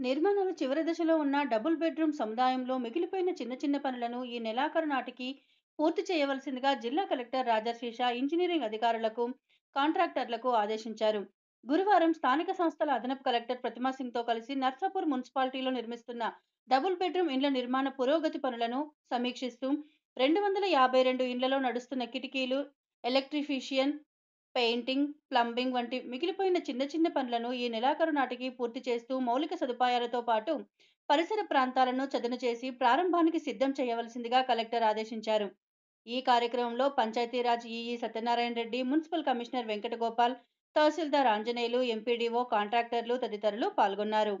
నిర్మాణాలు చివరి దశలో ఉన్న డబుల్ బెడ్రూమ్ సముదాయంలో మిగిలిపోయిన చిన్న చిన్న పనులను ఈ నెలాఖరు నాటికి పూర్తి చేయవలసిందిగా జిల్లా కలెక్టర్ రాజశేష ఇంజనీరింగ్ అధికారులకు కాంట్రాక్టర్లకు ఆదేశించారు. గురువారం స్థానిక సంస్థల అదనపు కలెక్టర్ ప్రతిమా సింగ్తో కలిసి నర్సాపూర్ మున్సిపాలిటీలో నిర్మిస్తున్న డబుల్ బెడ్రూమ్ ఇండ్ల నిర్మాణ పురోగతి పనులను సమీక్షిస్తూ రెండు వందల యాభై రెండు ఇండ్లలో నడుస్తున్న కిటికీలు ఎలక్ట్రిఫిషియన్ పెయింటింగ్ ప్లంబింగ్ వంటి మిగిలిపోయిన చిన్న చిన్న పనులను ఈ నెలాఖరు నాటికి పూర్తి చేస్తూ మౌలిక సదుపాయాలతో పాటు పరిసర ప్రాంతాలను చదును చేసి ప్రారంభానికి సిద్ధం చేయవలసిందిగా కలెక్టర్ ఆదేశించారు. ఈ కార్యక్రమంలో Panchayati Raj EE Satyanarayana Reddy municipal commissioner Venkatagopal తహసీల్దార్ ఆంజనేయులు ఎంపీడీఓ కాంట్రాక్టర్లు తదితరులు పాల్గొన్నారు.